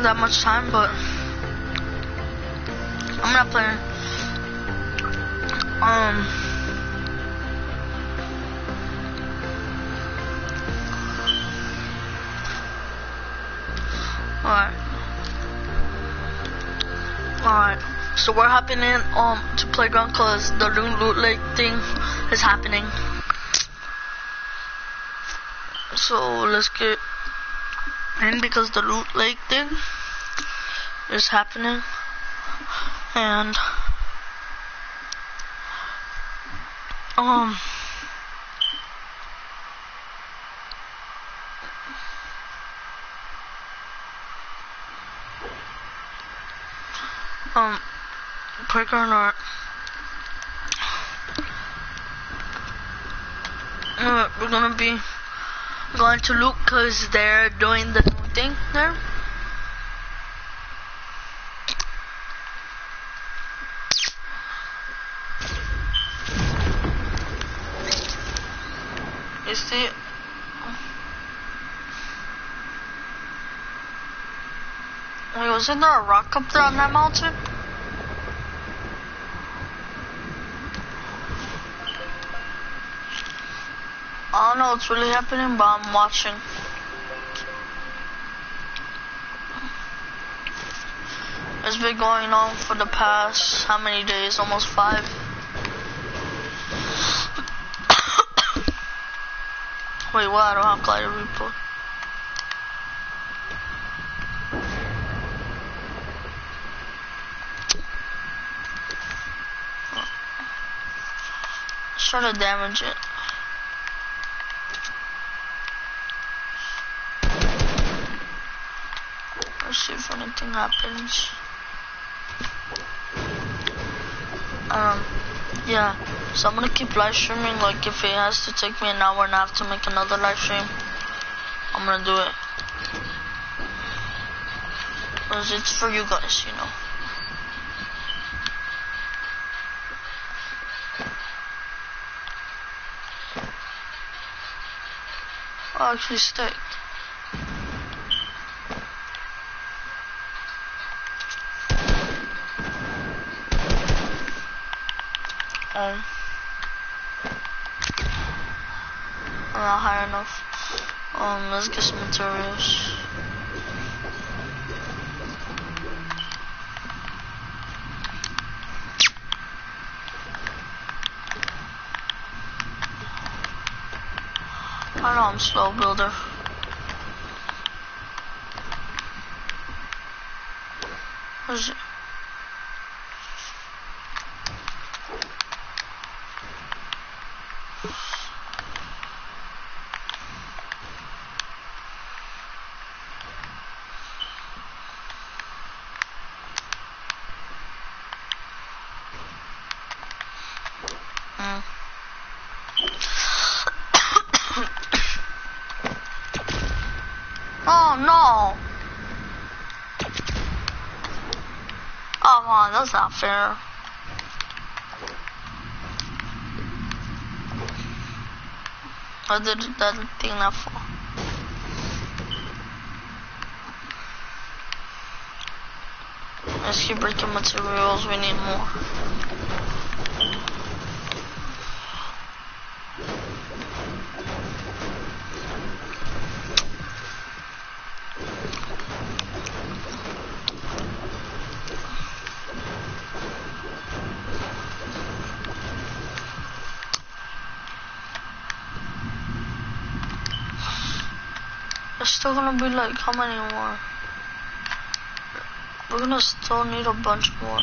that much time, but I'm not playing. Um. Alright. Alright. So we're hopping in um to playground cause the new loot lake thing is happening. So let's get in because the loot lake thing is happening. And um um playground art. Uh, we're gonna be going to loot because they're doing the thing there you see Wait, wasn't there a rock up there on that mountain? I don't know what's really happening, but I'm watching. It's been going on for the past, how many days? Almost five. Wait, what? I don't have glider report. Let's try to damage it. Let's see if anything happens. Um, yeah. So I'm gonna keep live streaming. Like if it has to take me an hour and a half to make another live stream, I'm gonna do it. Cause it's for you guys, you know. Oh, actually staked. Um, High enough. Um, let's get some materials. I know I'm slow builder. Where's it? Oh no! Oh on, that's not fair. What did that thing not fall? Let's keep breaking materials, we need more. There's still gonna be like how many more? We're gonna still need a bunch more.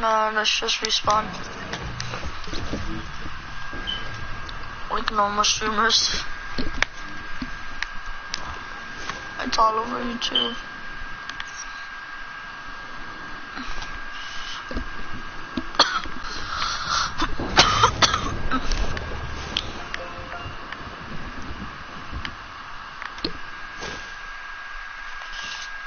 No, let's just respawn. Like normal streamers. It's all over YouTube.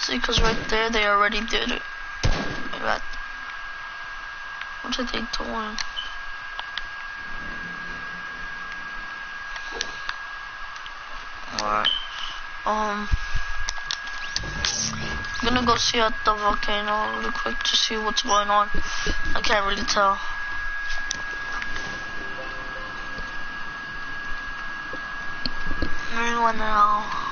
See, because right there they already did it. What are they doing? Alright. Um. I'm gonna go see at the volcano really quick to see what's going on. I can't really tell. I Everyone now. never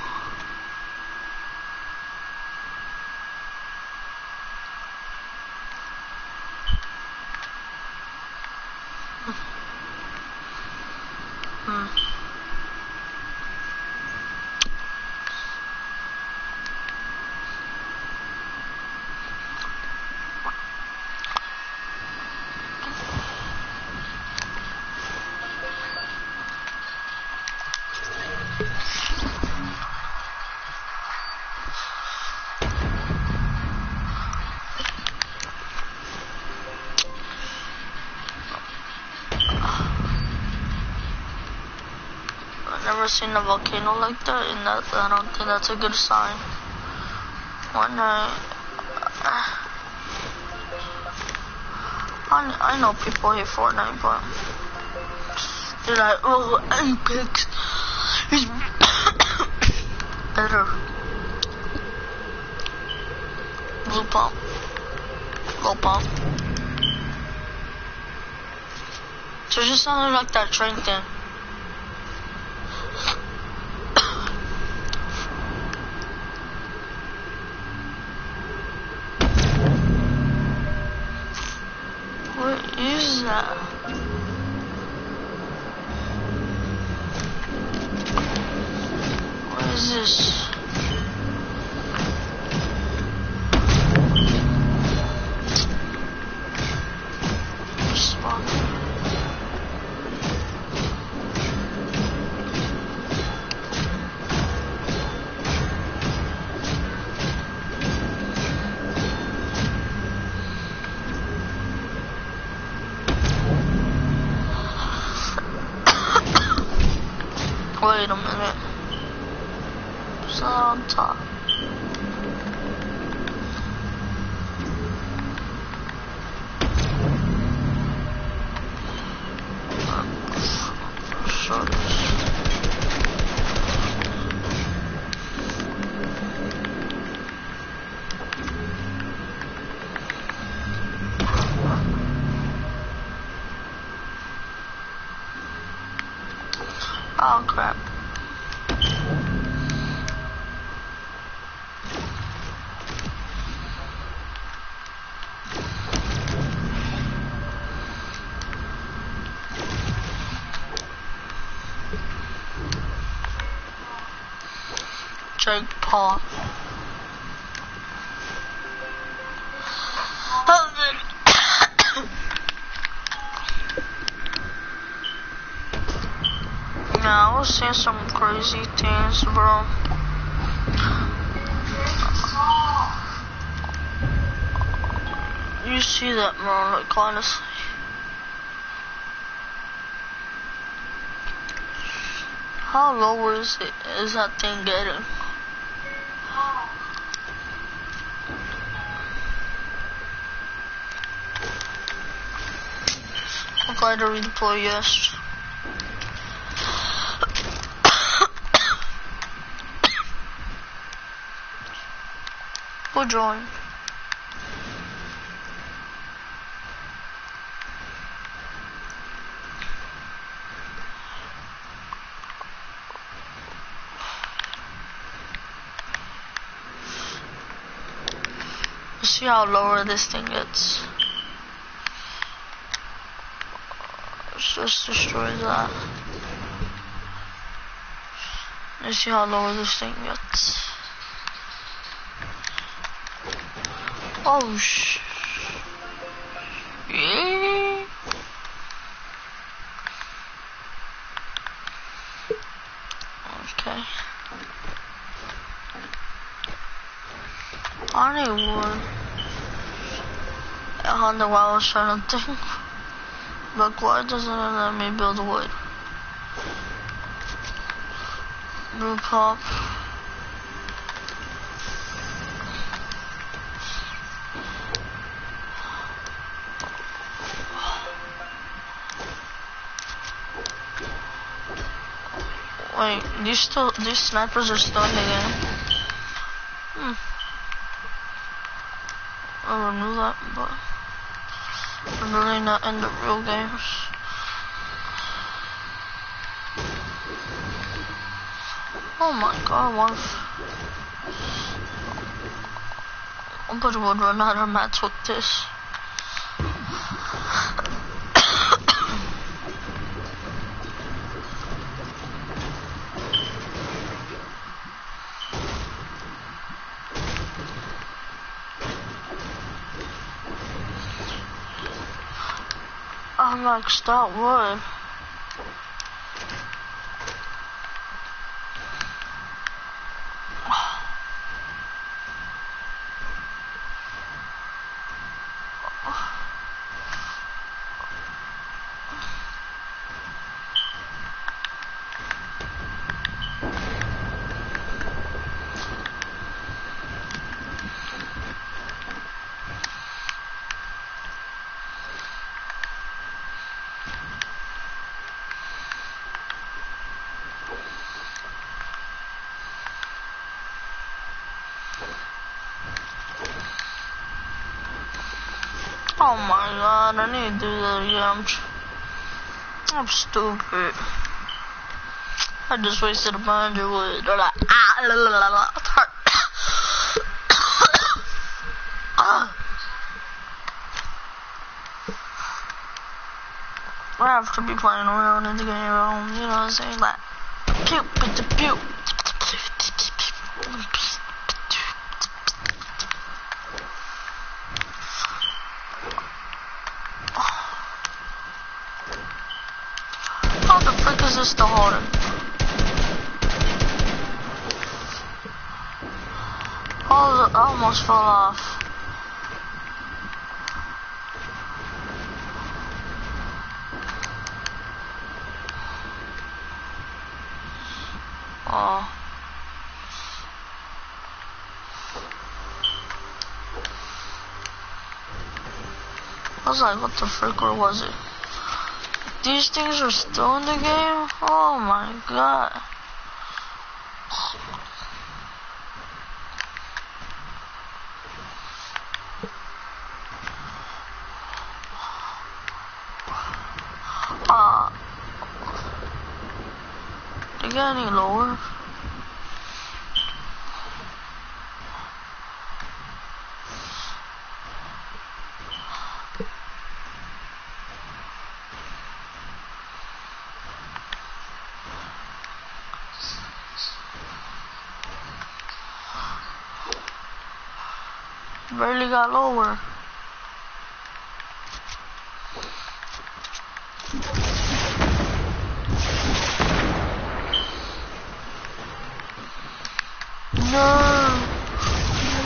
seen a volcano like that, and that I don't think that's a good sign. One night, I, I know people hate Fortnite, but they're like, oh, Apex is better. Blue pump, low pump. So just sounded like that train thing. Wait Jake Paul. Yeah, I was seeing some crazy things, bro. You see that, bro, like, honestly. How low is it? Is that thing getting? Apply to redeploy, yes. Who joined? Let's see how lower this thing gets. Just destroy that. Let's see how lower this thing gets. Oh sh. Okay. I need wood. I wonder why I was but why doesn't it let me build wood? Blue pop. Wait, these still these snipers are stunned again. Hmm. I don't know that but really not in the real games. Oh my god, what Somebody would run out of mats with this. Like Star 1. Oh my god, I need to do that again. I'm, I'm stupid. I just wasted a bunch of wood. Ah. I have to be playing around in the game, room, you know what I'm saying? Like, pew, pew, pew. Is this still holding. Oh, I almost fell off. Oh. I was like, what the frick, where was it? These things are still in the game? Oh my god. Uh, they get any lower? Barely got lower. No.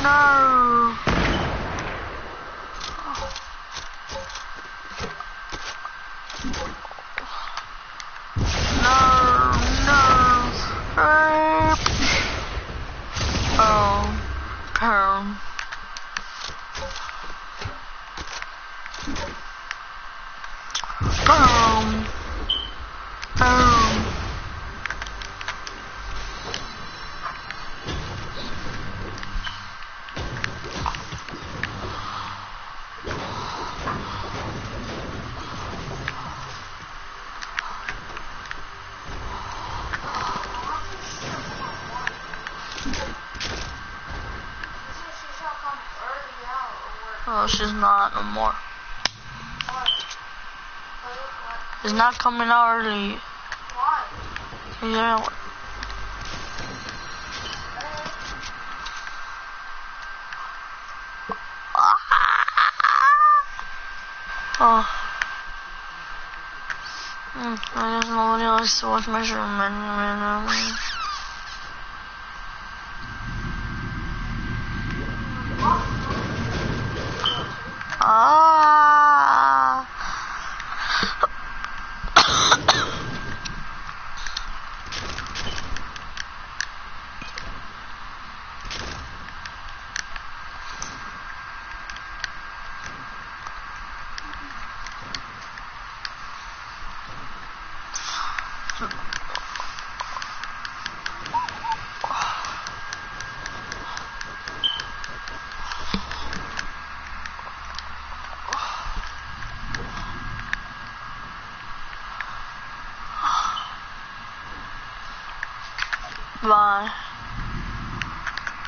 No. Oh, she's not no more. It's not coming out early. Why? Yeah. Oh. Mm, I guess nobody likes to watch measurement. Ah. Bye.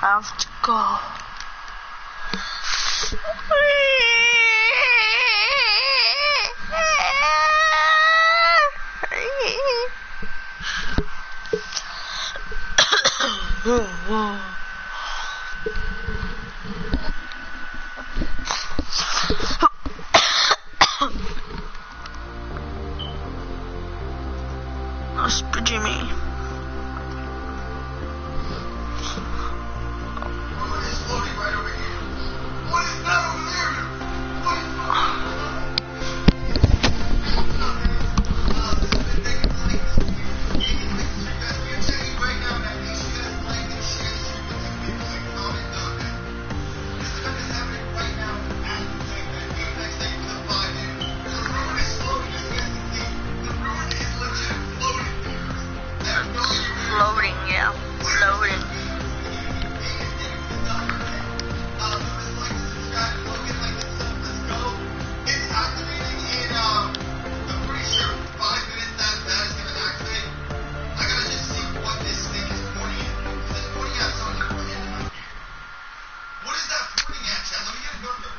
I have to go. 啊 What is that pointing at? Let me get a.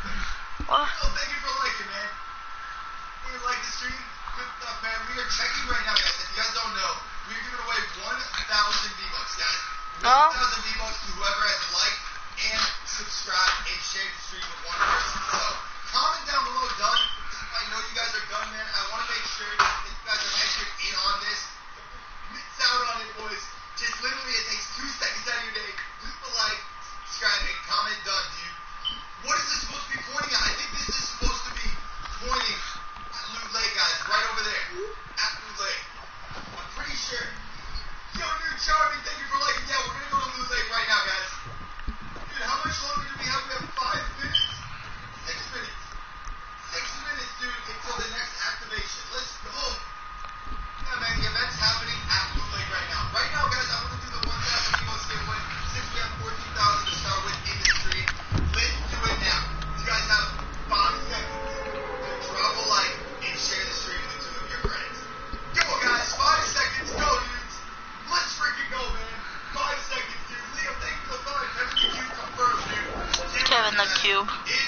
What? Oh, thank you for liking, man. We like the stream. Good stuff, man. We are checking right now, guys. If you guys don't know, we're giving away 1,000 V-Bucks, guys. Oh. 1,000 V-Bucks to whoever has liked and subscribed and shared the stream with one person. So, comment down below, done. I know you guys are done, man. I want to make sure that you guys are entered in on this. Miss out on it, boys. Just literally, it takes two seconds out of your day. Leave a like, subscribe, and comment done, to? I think this is supposed to be pointing at Lake, guys, right over there. At I'm pretty sure. Yo, Charming, thank you for liking. Yeah, we're gonna go to Lake right now, guys. Kevin the Cube.